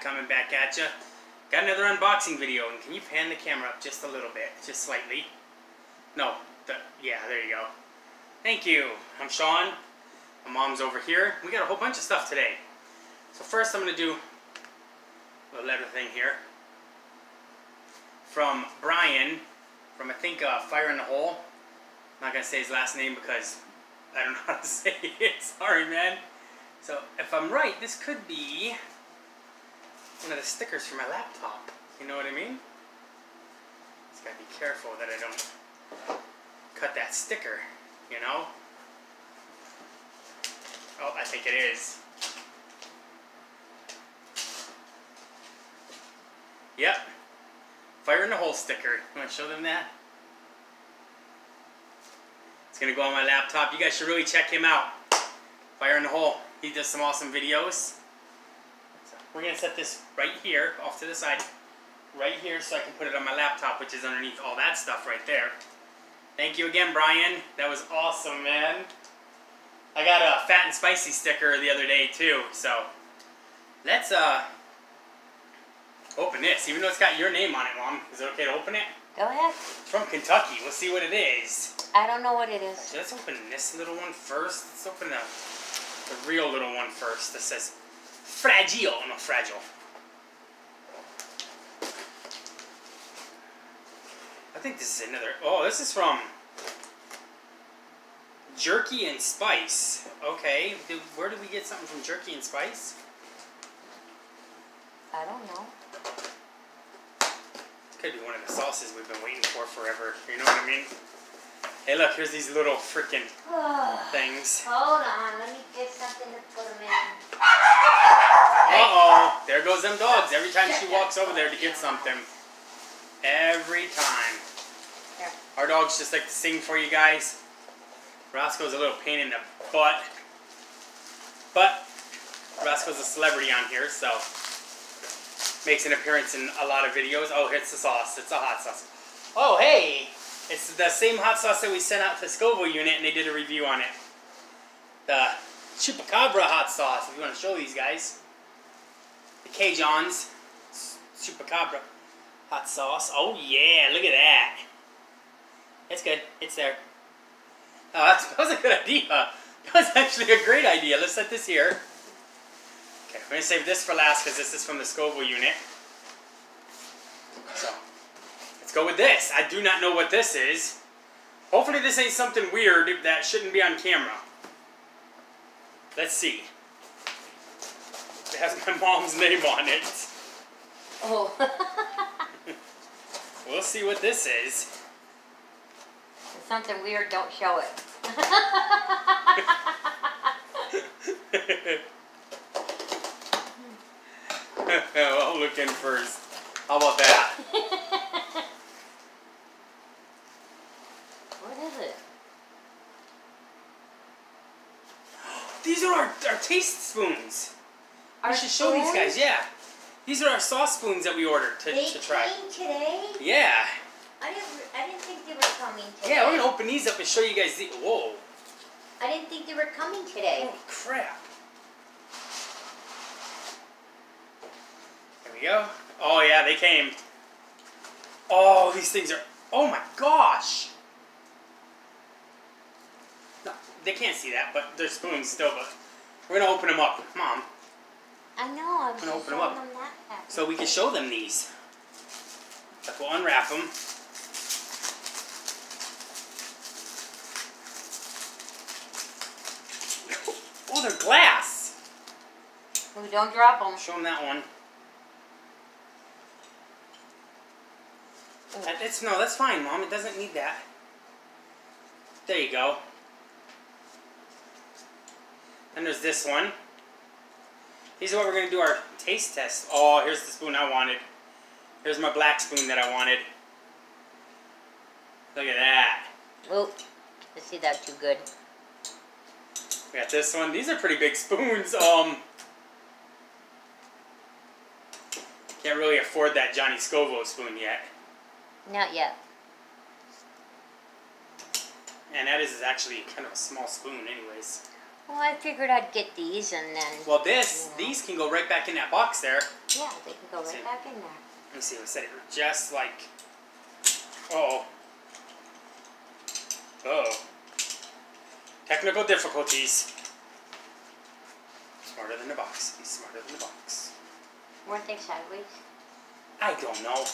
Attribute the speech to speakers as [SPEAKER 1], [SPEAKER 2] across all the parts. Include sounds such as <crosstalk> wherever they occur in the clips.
[SPEAKER 1] Coming back at you. Got another unboxing video, and can you pan the camera up just a little bit, just slightly? No, the, yeah, there you go. Thank you. I'm Shaun. My mom's over here. We got a whole bunch of stuff today. So first I'm going to do a letter thing here. From Brian, from I think uh, Fire in the Hole. I'm not going to say his last name because I don't know <laughs> how to say it. Sorry, man. So if I'm right, this could be one of the stickers for my laptop. You know what I mean? Just gotta be careful that I don't cut that sticker, you know? Oh, I think it is. Yep. Fire in the hole sticker. You want to show them that? It's to go on my laptop. You guys should really check him out. Fire in the hole. He does some awesome videos. We're going to set this right here, off to the side. Right here so I can put it on my laptop, which is underneath all that stuff right there. Thank you again, Brian. That was awesome, man. I got a fat and spicy sticker the other day, too. So let's uh open this. Even though it's got your name on it, Mom. Is it okay to open it?
[SPEAKER 2] Go ahead.
[SPEAKER 1] It's from Kentucky. We'll see what it is.
[SPEAKER 2] I don't know what it is.
[SPEAKER 1] So let's open this little one first. Let's open the, the real little one first. That says fragile. Oh no, fragile. I think this is another. Oh, this is from Jerky and Spice. Okay. Did, where did we get something from Jerky and Spice?
[SPEAKER 2] I don't know.
[SPEAKER 1] Could be one of the sauces we've been waiting for forever. You know what I mean? Hey, look, here's these little freaking <sighs> things.
[SPEAKER 2] Hold on, let me get something to put them in.
[SPEAKER 1] Uh-oh, there goes them dogs. Every time she walks over there to get something. Every time. Our dogs just like to sing for you guys. Roscoe's a little pain in the butt. But Roscoe's a celebrity on here, so makes an appearance in a lot of videos. Oh, it's the sauce. It's a hot sauce. Oh, hey! It's the same hot sauce that we sent out to Scoville unit, and they did a review on it. The Chupacabra hot sauce, if you want to show these guys. The Cajuns Chupacabra hot sauce. Oh, yeah, look at that. It's good. It's there. Oh, that's, that was a good idea. <laughs> That was actually a great idea. Let's set this here. Okay, I'm going to save this for last because this is from the Scoville unit. So, let's go with this. I do not know what this is. Hopefully this ain't something weird that shouldn't be on camera. Let's see. It has my mom's name on it.
[SPEAKER 2] Oh. <laughs>
[SPEAKER 1] We'll see what this is.
[SPEAKER 2] If something weird, don't show it. <laughs> <laughs>
[SPEAKER 1] I'll look in first. How about that?
[SPEAKER 2] what is it?
[SPEAKER 1] These are our, our taste spoons.
[SPEAKER 2] Our
[SPEAKER 1] should show these guys, yeah. These are our sauce spoons that we ordered to,
[SPEAKER 2] They
[SPEAKER 1] to try.
[SPEAKER 2] came today?
[SPEAKER 1] Yeah.
[SPEAKER 2] I didn't. I didn't think they were coming today.
[SPEAKER 1] Yeah, we're gonna open these up and show you guys the. Whoa.
[SPEAKER 2] I didn't think they were coming today.
[SPEAKER 1] Holy crap. There we go. Oh, yeah, they came. Oh, these things are. Oh my gosh. No, they can't see that, but they're spoons still. But we're gonna open them up, Mom,
[SPEAKER 2] I know. I was
[SPEAKER 1] gonna open
[SPEAKER 2] them
[SPEAKER 1] up.
[SPEAKER 2] them
[SPEAKER 1] so we can show them these. Like we'll unwrap them. <laughs> Oh, they're glass.
[SPEAKER 2] Ooh, don't drop them.
[SPEAKER 1] Show them that one. Oh. That, it's no, that's fine, Mom. It doesn't need that. There you go. And there's this one. These are what we're gonna do our taste test. Oh, here's the spoon I wanted. Here's my black spoon that I wanted. Look at that.
[SPEAKER 2] Oh, I see that too good.
[SPEAKER 1] We got this one. These are pretty big spoons. Um, can't really afford that Johnny Scoville spoon yet.
[SPEAKER 2] Not yet.
[SPEAKER 1] And that is actually kind of a small spoon, anyways.
[SPEAKER 2] Well, I figured I'd get these and then,
[SPEAKER 1] Well, this,
[SPEAKER 2] Yeah.
[SPEAKER 1] these can go right back in that box there.
[SPEAKER 2] yeah, they can go
[SPEAKER 1] See.
[SPEAKER 2] right back in there.
[SPEAKER 1] Let me see what's it. Just like. Oh. Oh. Technical difficulties. Smarter than the box. He's smarter than the box.
[SPEAKER 2] Weren't they sideways?
[SPEAKER 1] I don't know.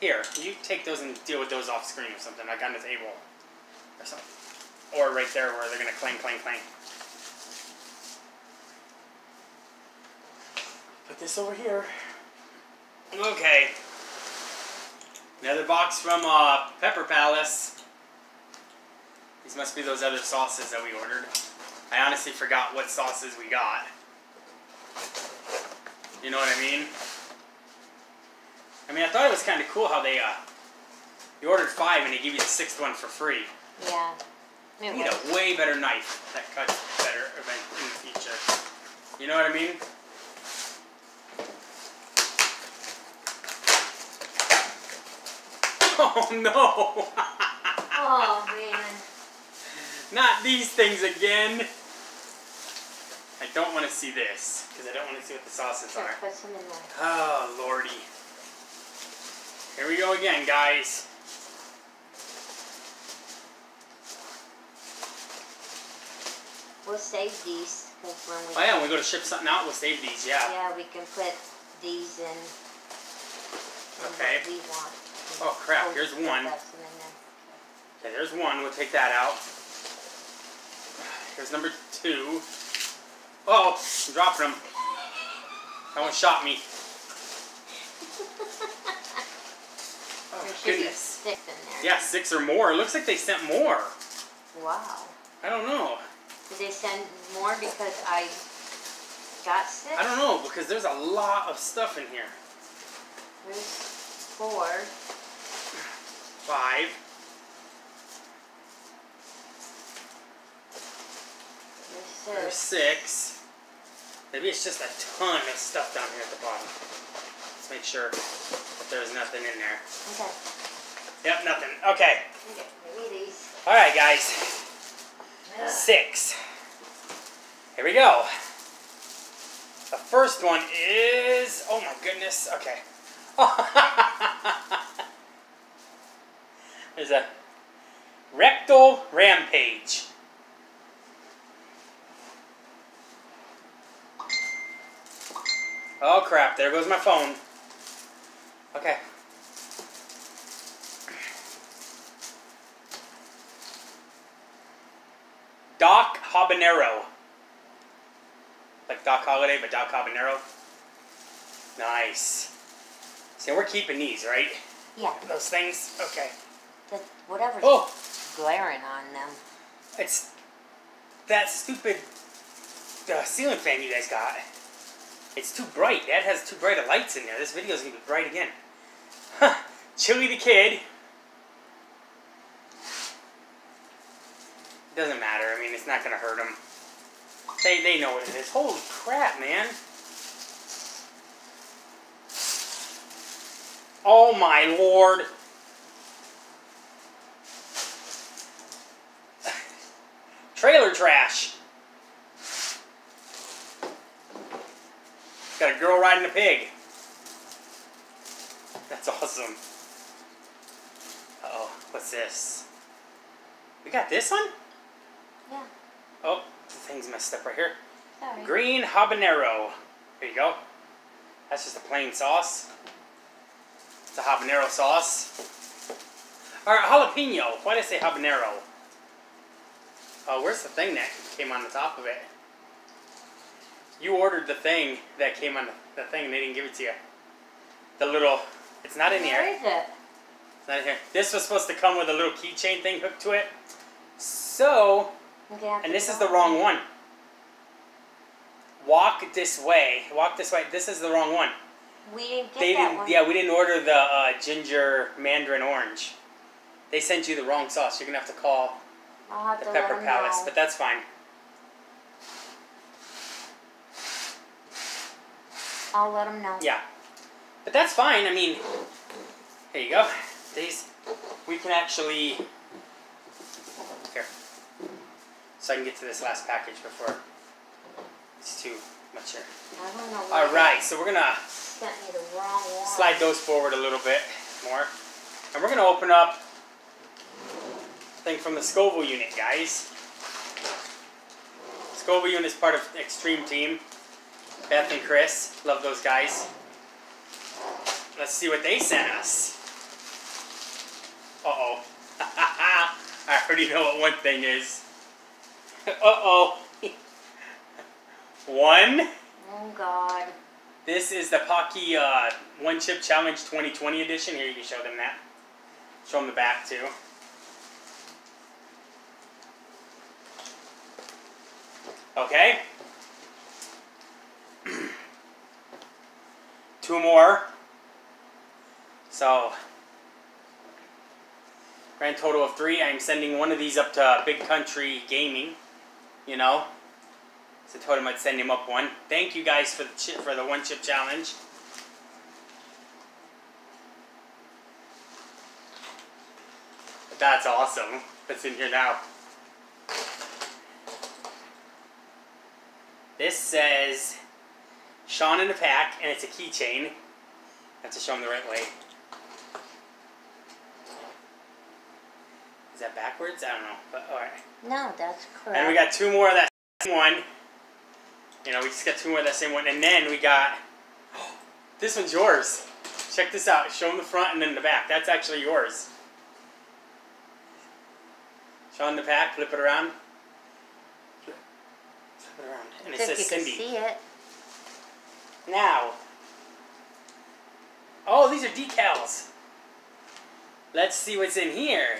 [SPEAKER 1] Here, you take those and deal with those off screen or something, like on the table. Or something. Or right there where they're gonna clang, clang, clang. Put this over here. Okay. Another box from uh, Pepper Palace. These must be those other sauces that we ordered. I honestly forgot what sauces we got. You know what I mean? I mean, I thought it was kind of cool how they, uh, you ordered five and they give you the sixth one for free.
[SPEAKER 2] Yeah. It
[SPEAKER 1] You need a way better knife that cuts better event in the future. You know what I mean? <laughs> Oh no!
[SPEAKER 2] Oh, <laughs> man.
[SPEAKER 1] Not these things again! I don't want to see this, because I don't want to see what the sauces are.
[SPEAKER 2] put some in there.
[SPEAKER 1] Oh, lordy. Here we go again, guys.
[SPEAKER 2] We'll save these, when we.
[SPEAKER 1] Oh yeah, when we go to ship something out, we'll save these, yeah.
[SPEAKER 2] Yeah, we can put these in. in
[SPEAKER 1] Okay.
[SPEAKER 2] We want.
[SPEAKER 1] Oh, crap, here's one.
[SPEAKER 2] that's them in there.
[SPEAKER 1] Okay, there's one. We'll take that out. Here's number two. Oh, I'm dropping them. That one shot me. <laughs> Oh,
[SPEAKER 2] There should be
[SPEAKER 1] goodness.
[SPEAKER 2] six in there.
[SPEAKER 1] Yeah, six or more. It looks like they sent more.
[SPEAKER 2] Wow.
[SPEAKER 1] I don't know.
[SPEAKER 2] Did they send more because I got six?
[SPEAKER 1] I don't know because there's a lot of stuff in here.
[SPEAKER 2] There's four.
[SPEAKER 1] Five.
[SPEAKER 2] There's
[SPEAKER 1] There's
[SPEAKER 2] six.
[SPEAKER 1] six. Maybe it's just a ton of stuff down here at the bottom. Let's make sure that there's nothing in there.
[SPEAKER 2] Okay.
[SPEAKER 1] Yep, nothing. Okay.
[SPEAKER 2] Okay. Maybe these.
[SPEAKER 1] All right, guys. Six. Here we go. The first one is. Oh my goodness. Okay. Oh. <laughs> There's a rectal rampage. Oh crap, there goes my phone. Okay. Doc Habanero. Like Doc Holliday, but Doc Habanero. Nice. See, we're keeping these, right?
[SPEAKER 2] Yeah.
[SPEAKER 1] Those things? Okay.
[SPEAKER 2] The, whatever's
[SPEAKER 1] Oh,
[SPEAKER 2] glaring on them.
[SPEAKER 1] it's that stupid uh, ceiling fan you guys got. It's too bright. Dad has too bright of lights in there. This video's gonna be bright again. Huh. Chili the Kid. Doesn't matter. I mean, it's not gonna hurt them. They, they know what it is. Holy crap, man. Oh my lord. <laughs> Trailer trash. Got a girl riding a pig. That's awesome. Uh oh, what's this? We got this one?
[SPEAKER 2] Yeah.
[SPEAKER 1] Oh, the thing's messed up right here.
[SPEAKER 2] Sorry.
[SPEAKER 1] Green habanero. There you go. That's just a plain sauce. It's a habanero sauce. Or jalapeno. Why did I say habanero? Oh, where's the thing that came on the top of it? You ordered the thing that came on the thing and they didn't give it to you. The little. It's not in
[SPEAKER 2] Where
[SPEAKER 1] here.
[SPEAKER 2] is it?
[SPEAKER 1] It's not in here. This was supposed to come with a little keychain thing hooked to it. So,
[SPEAKER 2] Okay, I have
[SPEAKER 1] and this is the wrong one. Walk this way. Walk this way. This is the wrong one.
[SPEAKER 2] We didn't get
[SPEAKER 1] They
[SPEAKER 2] that
[SPEAKER 1] didn't.
[SPEAKER 2] one.
[SPEAKER 1] Yeah, we didn't order the uh, ginger mandarin orange. They sent you the wrong sauce. You're gonna have to call
[SPEAKER 2] have
[SPEAKER 1] the
[SPEAKER 2] to
[SPEAKER 1] Pepper Palace,
[SPEAKER 2] know.
[SPEAKER 1] but that's fine.
[SPEAKER 2] I'll let them know.
[SPEAKER 1] Yeah, but that's fine. I mean, here you go. These we can actually here. So I can get to this last package before it's too much here.
[SPEAKER 2] I don't know.
[SPEAKER 1] All right, so we're gonna
[SPEAKER 2] Sent me the wrong one.
[SPEAKER 1] slide those forward a little bit more, and we're gonna open up thing from the Scoville unit, guys. Scoville unit is part of Extreme Team. Beth and Chris, love those guys. Let's see what they sent us. Uh oh. <laughs> I already know what one thing is. <laughs> Uh oh. <laughs> one.
[SPEAKER 2] Oh God.
[SPEAKER 1] This is the Paqui uh, One Chip Challenge 2020 edition. Here, you can show them that. Show them the back too. Okay. <clears throat> Two more. So, grand total of three. I'm sending one of these up to Big Country Gaming. You know, so I told him I'd send him up one. Thank you guys for the chip for the one chip challenge. That's awesome. That's in here now. This says Shaun in the pack, and it's a keychain. I have to show him the right way. Is that backwards? I don't know, but alright.
[SPEAKER 2] No, that's correct.
[SPEAKER 1] And we got two more of that same one. You know, we just got two more of that same one. And then we got. <gasps> this one's yours. Check this out. Show them the front and then the back. That's actually yours. Show them the back. Flip it around. Flip it around. And it says
[SPEAKER 2] you
[SPEAKER 1] Cindy.
[SPEAKER 2] can see it.
[SPEAKER 1] Now. Oh, these are decals. Let's see what's in here.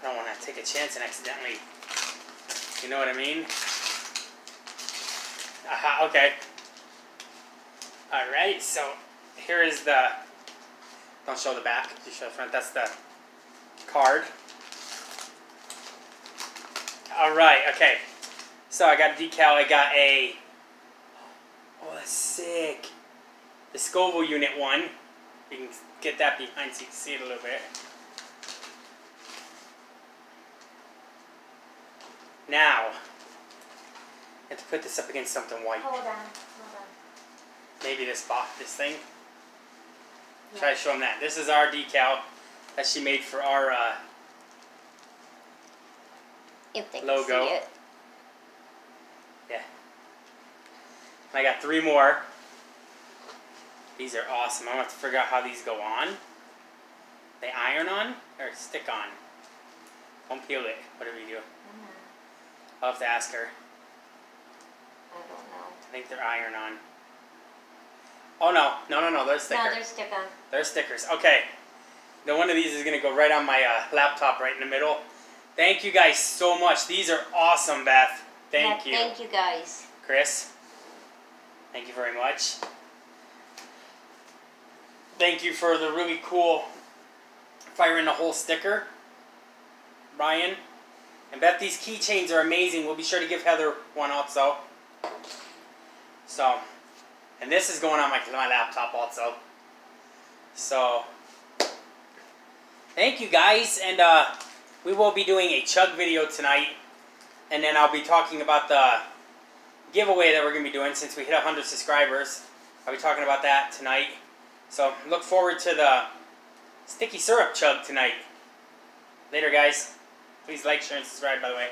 [SPEAKER 1] I don't want to take a chance and accidentally. You know what I mean? Aha, okay. Alright, so here is the. Don't show the back, just show the front. That's the card. Alright, okay. So I got a decal, I got a. Oh, that's sick. The Scoville Unit one. You can get that behind so you can see it a little bit. Now, I have to put this up against something white.
[SPEAKER 2] Hold on. Hold
[SPEAKER 1] Maybe this box, this thing.
[SPEAKER 2] on.
[SPEAKER 1] Try to show them that. This is our decal that she made for our uh,
[SPEAKER 2] If they can
[SPEAKER 1] logo.
[SPEAKER 2] see it.
[SPEAKER 1] I got three more. These are awesome. I'm gonna have to figure out how these go on. They iron on or stick on? Don't peel it. Whatever you do. I'll have to ask her.
[SPEAKER 2] I don't know.
[SPEAKER 1] I think they're iron on. Oh no, no, no, no. They're sticker.
[SPEAKER 2] No, they're stick on.
[SPEAKER 1] They're stickers. Okay. Then one of these is gonna go right on my uh, laptop, right in the middle. Thank you guys so much. These are awesome, Beth. Thank you,
[SPEAKER 2] Thank you guys.
[SPEAKER 1] Chris. Thank you very much. Thank you for the really cool fire in the hole sticker, Brian. And Beth, these keychains are amazing. We'll be sure to give Heather one also. So, and this is going on my, my laptop also. So, thank you guys. And uh, we will be doing a chug video tonight. And then I'll be talking about the giveaway that we're going to be doing since we hit 100 subscribers. I'll be talking about that tonight. So, look forward to the sticky syrup chug tonight. Later, guys. Please like, share, and subscribe, by the way.